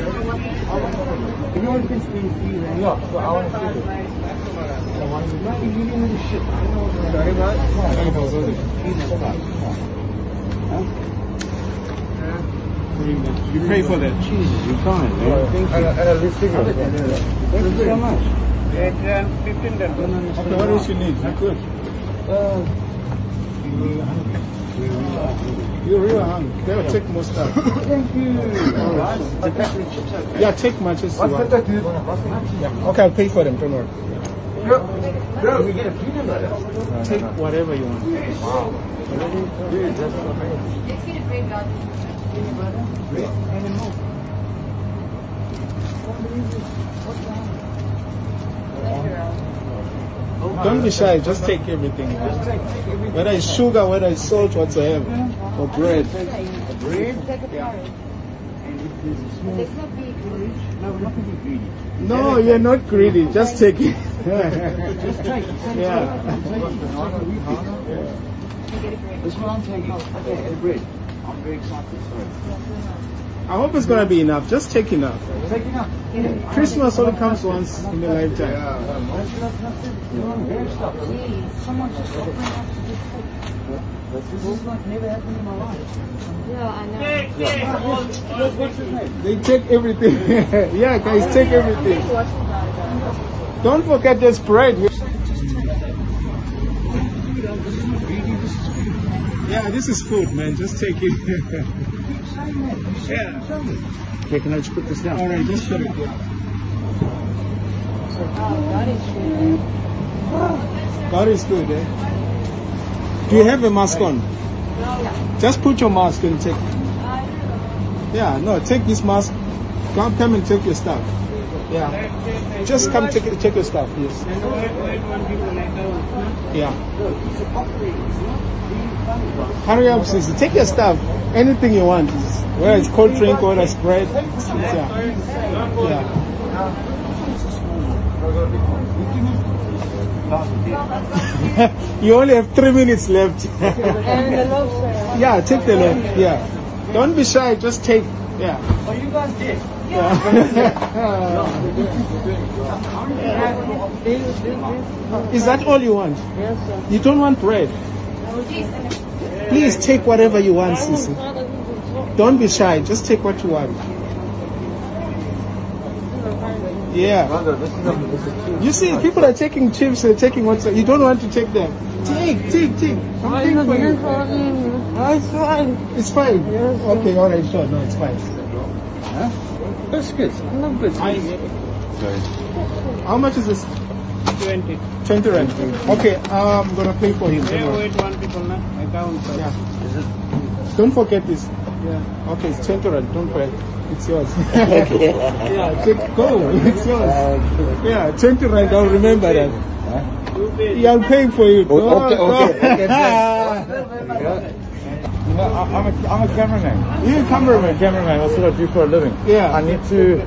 You know what this means to you, right? Yeah, so I want to see it. Not you giving me the shit. Sorry, You pay for that. Jesus, you're fine, man. Thank And, a- and a lipstick. you. Thank you so much. Okay, what else you need? You good? Uh, You're real hungry. They'll take more stuff. thank you. All right. The packet of chips okay. yeah, take much as you What's want. that, dude? Yeah. Okay, I'll pay for them. Don't worry. Bro, we get a peanut butter. Take whatever you want. Dude, that's amazing. Let's get a graveyard. Don't be shy. Just take everything. Whether it's sugar, whether it's salt, whatsoever, or bread. Bread? Porridge, no, you're not greedy. Just take it. Just take. it. Yeah. This one I'm taking. Okay, bread. I'm very excited. I hope it's gonna be enough. Just take enough. Take up. Christmas only comes once in a lifetime. Someone just opened up to this thing. This is like never happened in my life. Yeah, I know. What's his name? They take everything. yeah, guys, take everything. Don't forget this bread. Yeah, this is food, man. Just take it. yeah. Okay, can I just put this down? All right, just put it there. God is good, eh? Do you have a mask on? No. Just put your mask and take. Yeah, no, take this mask. Come, come and take your stuff. Yeah. Just come take, take your stuff, yes. Yeah. Hurry up, sister. Take your stuff. Anything you want. Whether it's cold drink or it's bread. Yeah. Yeah. you only have three minutes left. Yeah, take the loan. Yeah. Don't be shy. Just take. Yeah. Oh, you guys did. Is that all you want? Yes, sir. You don't want bread? Please take whatever you want, Sissy. Don't be shy. Just take what you want. Yeah. Rhonda, this is a, this is cheap. You see, people are taking chips. They're taking what's. You don't want to take them. Take, take, take. I'm taking for you. It's fine. It's fine. Okay, all right, sure. No, it's fine. Biscuits. I love biscuits. How much is this? 20. 20 rand. Okay, I'm gonna pay for him. Yeah, Don't wait one people now. I count. Yeah. Don't forget this. Yeah. Okay, it's 20 rand. Don't pay. It's yours. yeah, take, go. It's yours. Yeah, 20 rand. I'll remember that. You. Yeah, I'll pay for you. Oh, okay, oh, okay, okay, You I- I'm a, I'm a cameraman. You I'm a cameraman. cameraman. That's what I do for a living. Yeah. I need to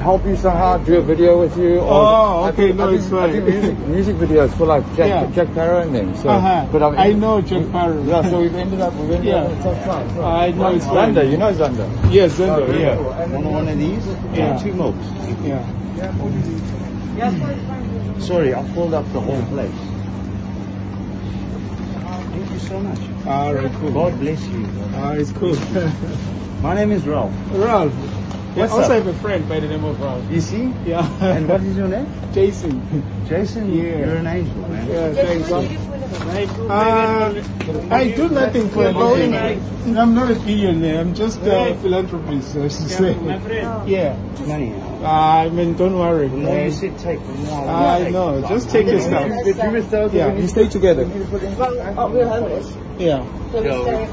help you somehow, do a video with you. Or Oh, I okay, do- no, I do, it's I fine. do music, music videos for like Jack, Yeah. Jack Parow and them. So, Uh-huh. but I've I know Jack Parow. Yeah, so we've ended up, we've ended Yeah. up in tough times. So- I know it's fine. Zander, you know Zander. Yes, Zander, Oh, yeah. cool. And one of these? Yeah. Two milks. Yeah. Sorry, I filled up the whole place. Thank you so much. All right, cool. God bless you. Ah, it's cool. My name is Ralph. Ralph. What's I also up? have a friend by the name of Ralph. You see? Yeah. And what is your name? Jason. Jason. Yeah. You're an angel, man. Yeah, thanks. Right, two Uh, I do nothing for a living. I'm not a billionaire. I'm just a philanthropist, I should Yeah, say. Yeah. Money. I mean, don't worry. The more you said take, the more I know. Just take your stuff. Yeah, you stay together. Oh, we're homeless. Yeah. So we stay,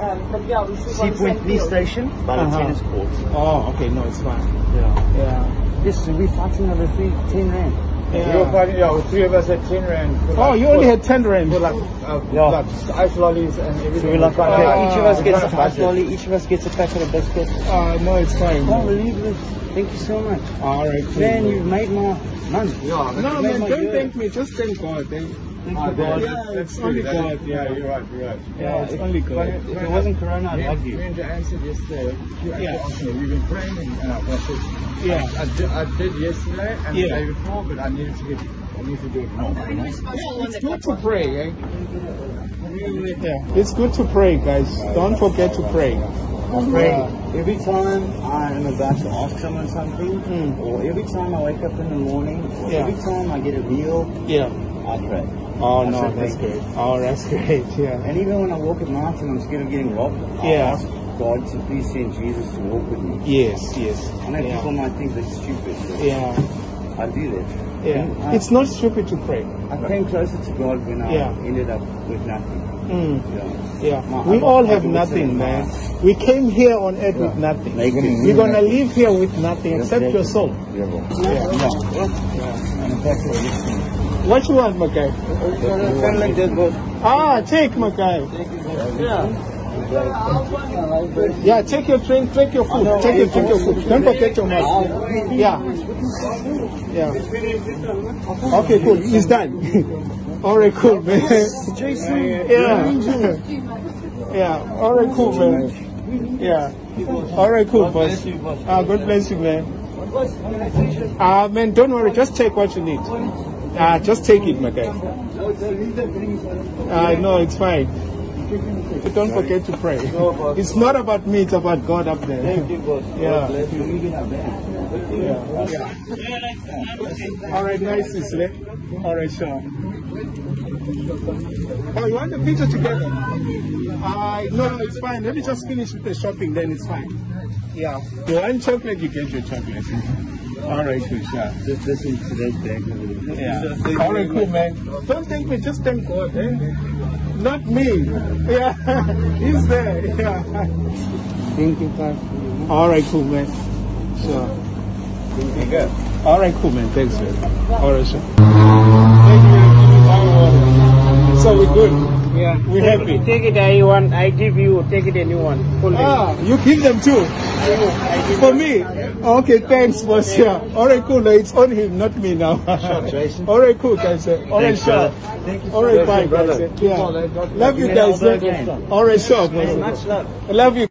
um, but yeah, we sleep Sea on the Point same Police field. Station by the Uh-huh. tennis courts. Oh, okay. No, it's fine. Yeah. Yeah. Yes, so we're fighting over three, ten rand. We were Yeah. fighting, yeah, three of us at 10 rand. for Oh, you only for- had 10 rand. for like, uh, Yeah. like ice lollies and everything. So we're like, okay, to- each of us gets trying a to ice budget. lolly, each of us gets a packet of biscuits. Uh, no, it's fine. Can't believe this. Thank you so much. All right. cool. Man, you've made my month. Yeah, No, made man, don't year. thank me. Just thank God. Thank, Ah, that- Yeah, that's it's only God, Yeah, yeah. you're right, you're right. Yeah, it's only God. it- If it wasn't Corona, I'd me, hug you. me and the yesterday, you Yeah. asked me, we've been praying and uh, I said, Yeah. I, did, I did yesterday and Yeah. the day before, but I needed to get, I need to do it more. you know? Yeah, it's good to pray, eh? Yeah, it's good to pray, guys. Don't forget to pray. I pray every time I am about to ask someone something, Mm. or every time I wake up in the morning, or Yeah. every time I get a meal, Yeah. I pray. Oh I no, that's great. Oh, that's great. Yeah. And even when I walk at night and I'm scared of getting robbed, I ask God to please send Jesus to walk with me. Yes. Yes. I know people might think that's stupid, Yeah. I do that. Yeah. I- It's not stupid to pray. I came closer to God when I Yeah. ended up with nothing. Mm. Yeah. Yeah, we all have nothing, man. We came here on earth with nothing. We're gonna live here with nothing except your soul. Yeah. Yeah. Yeah. And that's what it is. What you want, Makai? Kind like that, but Ah, take Makai. Yeah. Yeah, take your drink, take your food, take your drink, your food. Don't forget your mask. Yeah. Yeah. Okay, cool. He's done. All right, cool, man. Jason. Yeah. Yeah. All right, cool, man. Yeah. All right, cool, boss. Ah, God bless you, man. Ah, man, don't worry. Just take what you need. Ah, just take it, my guy. Ah, no, it's fine. But don't forget to pray. It's not about me, it's about God up there. Yeah. Yeah. All right, nice, Isle. All right, sure. Oh, you want the picture together? Uh, no, no, it's fine. Let me just finish with the shopping, then it's fine. Yeah. You want chocolate, you get your chocolate. All right, cool, sure. This, this is today's bag. Yeah. All right, cool, man. Don't thank me, just thank God, eh? Not me. Yeah. He's there. Yeah. Thank you, Pastor. All right, cool, man. Sure. You go. All right, cool, man. Thanks, man. All right, sure. Thank you. So we're good. Yeah. We're happy. Take it I want. I give you. Take it anyone. Full Ah, you give them too. Give For me. Okay, thanks, boss. Yeah. All right, cool. It's on him, not me now. Jason. All right, cool, guys. All right, Thanks, sure. Thank you. All right, bye, brother. guys. Yeah. Love you guys. again. All right, sure. Much love. I love you